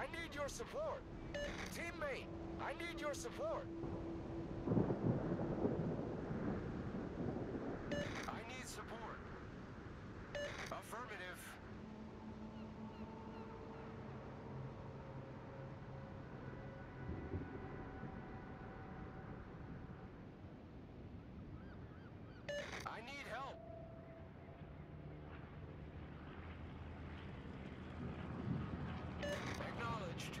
I need your support. Teammate, I need your support. I need support. Affirmative. I need help. Acknowledged.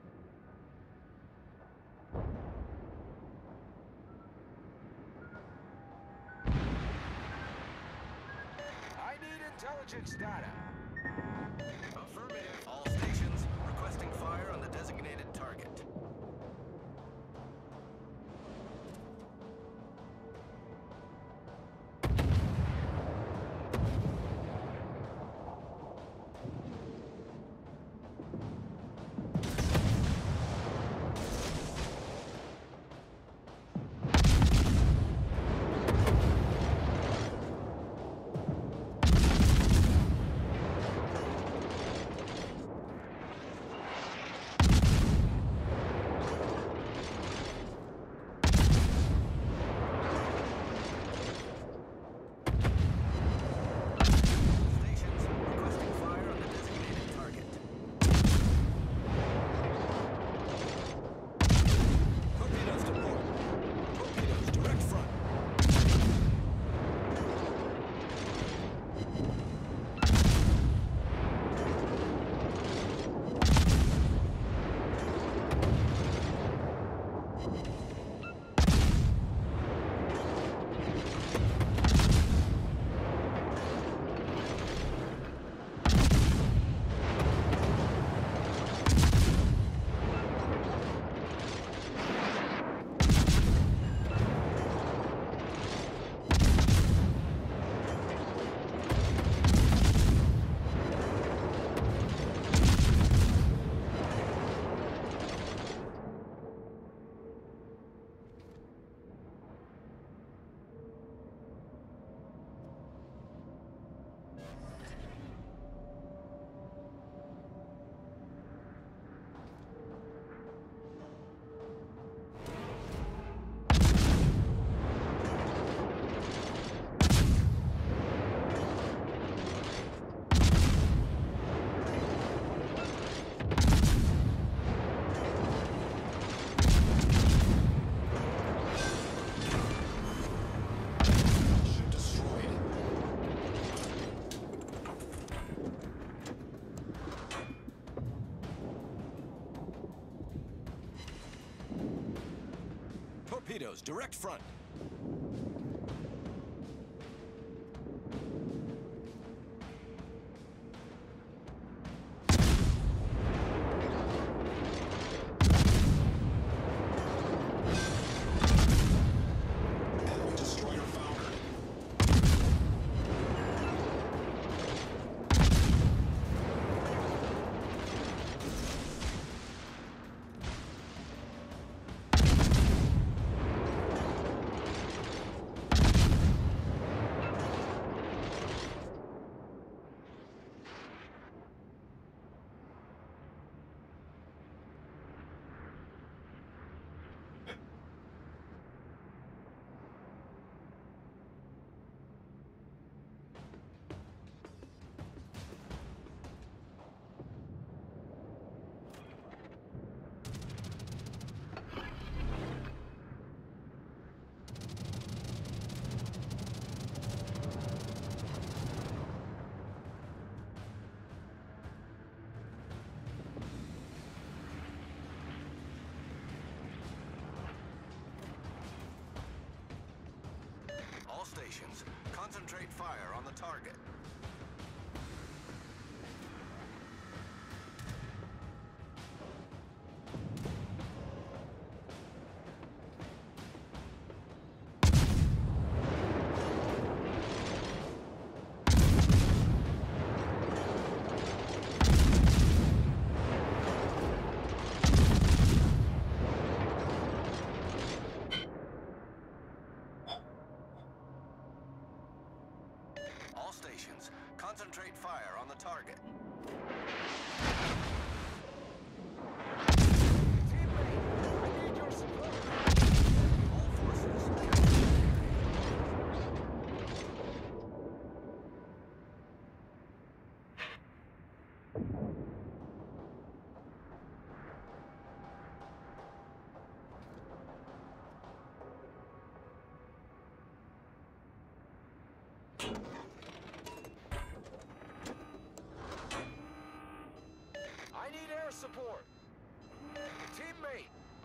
Torpedoes, direct front. All stations, concentrate fire on the target. Concentrate fire on the target.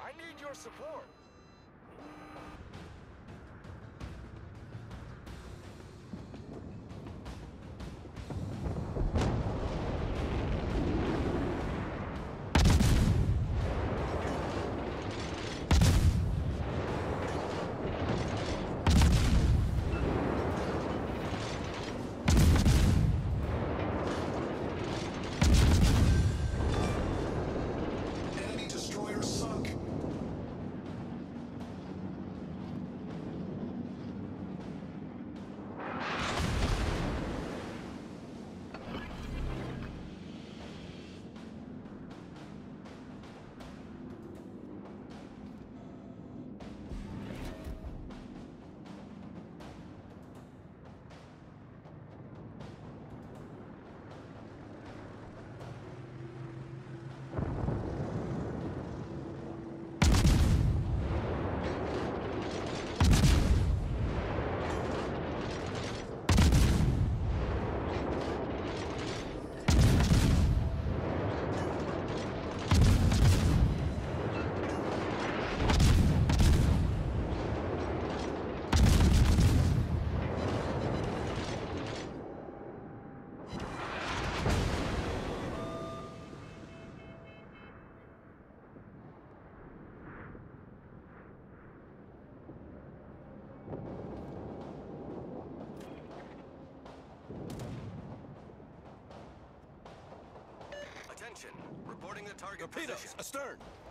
I need your support. Reporting the target Torpedoes position. astern.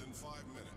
in five minutes.